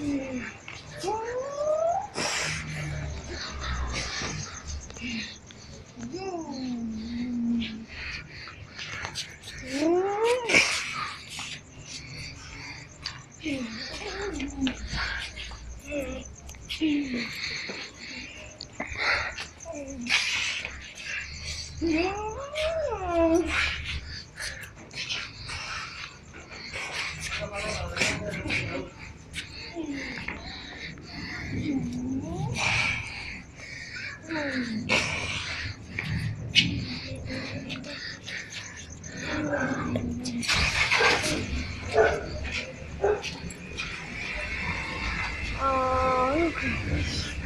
No. 아, 이렇게.